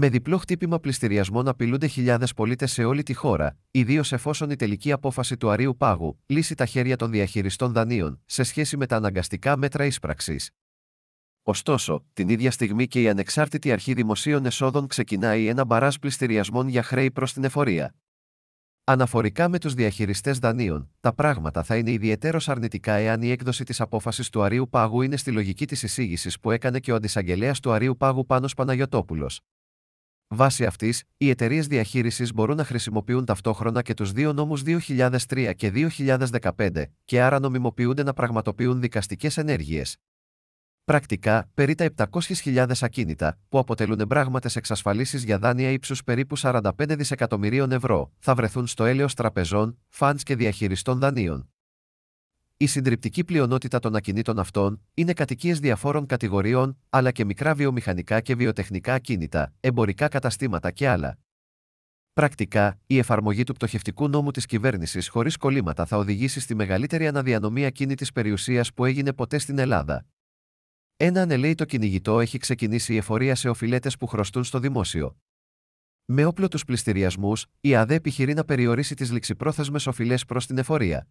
Με διπλό χτύπημα πληστηριασμών απειλούνται χιλιάδες πολίτες σε όλη τη χώρα, ιδίως εφόσον η τελική απόφαση του Αρίου Πάγου λύσει τα χέρια των διαχειριστών δανείων σε σχέση με τα αναγκαστικά μέτρα ίσπραξης. Ωστόσο, την ίδια στιγμή και η Ανεξάρτητη Αρχή Δημοσίων Εσόδων ξεκινάει ένα μπαράζ πληστηριασμών για χρέη προς την εφορία. Αναφορικά με τους διαχειριστές δανείων, τα πράγματα θα είναι ιδιαίτερω αρνητικά εάν η έκδοση της απόφασης του Αρίου Πάγου είναι στη λογική της εισήγησης που έκανε και ο αντισαγγελέας του Αρίου Πάγου Πάνος Παναγιοτόπουλος. Βάσει αυτής, οι εταιρείες διαχείρισης μπορούν να χρησιμοποιούν ταυτόχρονα και τους δύο νόμους 2003 και 2015, και άρα νομιμοποιούνται να πραγματοποιούν δικαστικές ενέργειες. Πρακτικά, περί τα 700.000 ακίνητα, που αποτελούν πράγματες εξασφαλίσεις για δάνεια ύψους περίπου 45 δισεκατομμυρίων ευρώ, θα βρεθούν στο έλεος τραπεζών, φαντς και διαχειριστών δανείων. Η συντριπτική πλειονότητα των ακινήτων αυτών είναι κατοικίες διαφόρων κατηγοριών, αλλά και μικρά βιομηχανικά και βιοτεχνικά ακίνητα, εμπορικά καταστήματα και άλλα. Πρακτικά, η εφαρμογή του πτωχευτικού νόμου της κυβέρνησης χωρίς κολλήματα θα οδηγήσει στη μεγαλύτερη αναδιανομή ακίνητης περιουσίας που έγινε ποτέ στην Ελλάδα. Ένα ανελαίητο κυνηγητό έχει ξεκινήσει η εφορία σε οφειλέτες που χρωστούν στο δημόσιο. Με όπλο τους πληστηριασμούς, η ΑΔΕ επιχειρεί να περιορίσει τις ληξιπρόθεσμες οφειλές προς την εφορία.